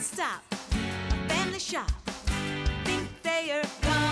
stop. A family shop. Think they are gone.